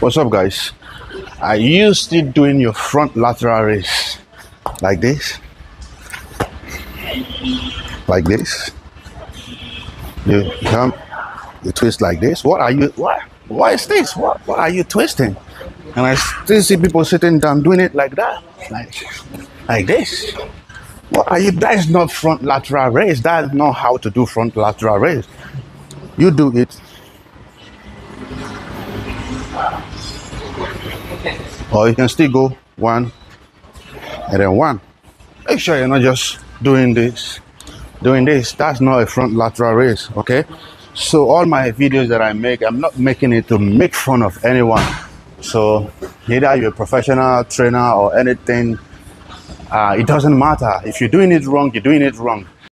What's up, guys? Are you still doing your front lateral raise like this? Like this? You come, you twist like this. What are you? What? What is this? What? What are you twisting? And I still see people sitting down doing it like that, like, like this. What are you? That is not front lateral raise. That is not how to do front lateral raise. You do it, or you can still go one and then one. Make sure you're not just doing this, doing this. That's not a front lateral raise, okay? So all my videos that I make, I'm not making it to make fun of anyone. So either you're a professional trainer or anything, uh, it doesn't matter. If you're doing it wrong, you're doing it wrong.